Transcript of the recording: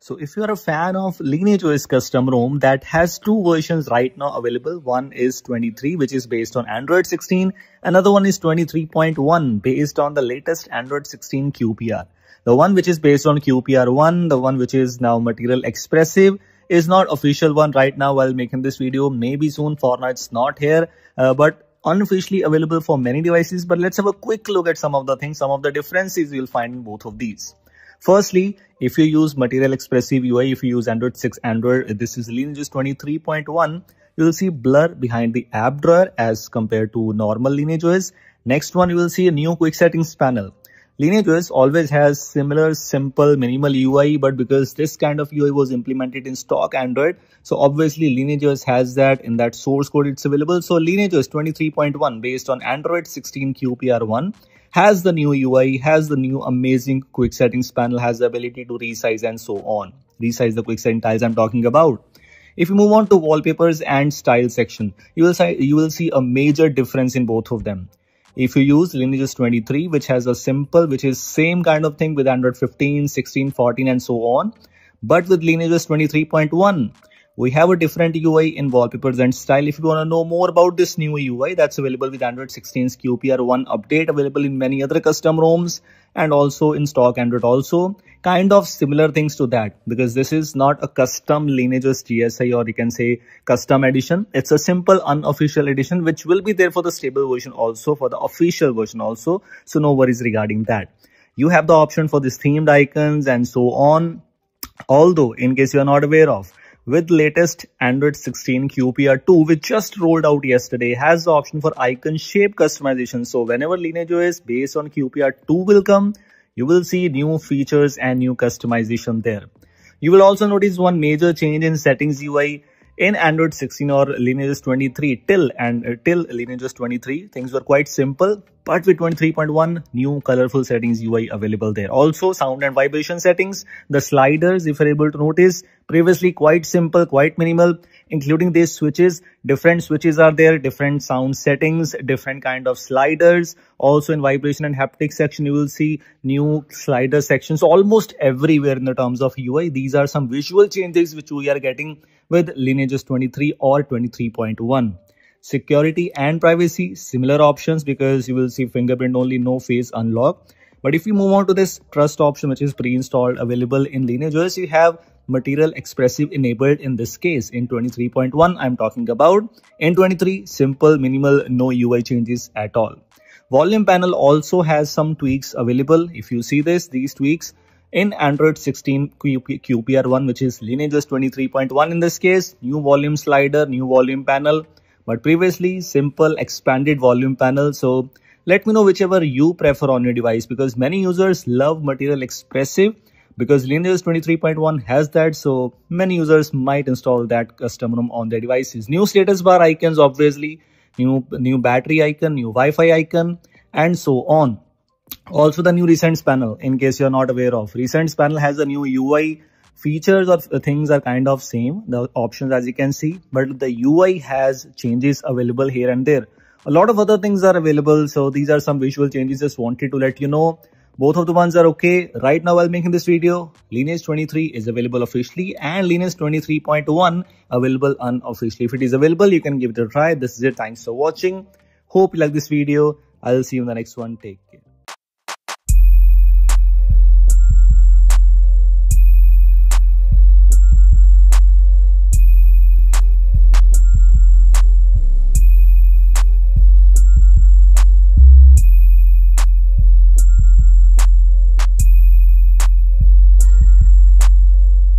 So if you are a fan of Lineage OS custom ROM that has two versions right now available, one is 23 which is based on Android 16, another one is 23.1 based on the latest Android 16 QPR. The one which is based on QPR 1, the one which is now Material Expressive is not official one right now while making this video, maybe soon for now it's not here, uh, but unofficially available for many devices. But let's have a quick look at some of the things, some of the differences you'll find in both of these. Firstly, if you use Material Expressive UI, if you use Android 6 Android, this is Lineage 23.1, you will see blur behind the app drawer as compared to normal Lineage OS. Next one, you will see a new quick settings panel. Lineage OS always has similar simple minimal UI but because this kind of UI was implemented in stock Android so obviously Lineage OS has that in that source code it's available so Lineage OS 23.1 based on Android 16 QPR1 has the new UI, has the new amazing quick settings panel, has the ability to resize and so on. Resize the quick setting tiles I'm talking about. If you move on to wallpapers and style section, you will, see, you will see a major difference in both of them. If you use Lineage 23, which has a simple, which is same kind of thing with Android 15, 16, 14 and so on. But with Lineage 23.1, we have a different UI in wallpapers and style. If you want to know more about this new UI, that's available with Android 16's QPR1 update, available in many other custom ROMs and also in stock Android also. Kind of similar things to that because this is not a custom Lineage's GSI or you can say custom edition. It's a simple unofficial edition which will be there for the stable version also, for the official version also. So no worries regarding that. You have the option for these themed icons and so on. Although in case you are not aware of, with latest Android 16 QPR2 which just rolled out yesterday has the option for icon shape customization. So whenever Lineage OS based on QPR2 will come, you will see new features and new customization there. You will also notice one major change in settings UI in Android 16 or Lineage 23 till and uh, till Lineage 23 things were quite simple but with 23.1 new colorful settings UI available there. Also sound and vibration settings, the sliders if you're able to notice previously quite simple, quite minimal including these switches. Different switches are there, different sound settings, different kind of sliders. Also in vibration and haptic section, you will see new slider sections almost everywhere in the terms of UI. These are some visual changes which we are getting with Lineages 23 or 23.1 security and privacy similar options because you will see fingerprint only no face unlock. But if you move on to this trust option which is pre-installed available in lineage os you have material expressive enabled in this case. In 23.1 i'm talking about. In 23 simple minimal no ui changes at all. Volume panel also has some tweaks available. If you see this these tweaks in Android 16 QPR1 which is Lineages 23.1 in this case, new volume slider, new volume panel, but previously simple expanded volume panel. So let me know whichever you prefer on your device because many users love Material Expressive because Lineages 23.1 has that so many users might install that custom on their devices. New status bar icons obviously, new, new battery icon, new Wi-Fi icon and so on. Also the new recents panel in case you're not aware of. Recents panel has a new UI features or uh, things are kind of same the options as you can see but the UI has changes available here and there. A lot of other things are available so these are some visual changes just wanted to let you know. Both of the ones are okay. Right now while making this video, Lineage 23 is available officially and Lineage 23.1 available unofficially. If it is available, you can give it a try. This is it. Thanks for watching. Hope you like this video. I'll see you in the next one. Take.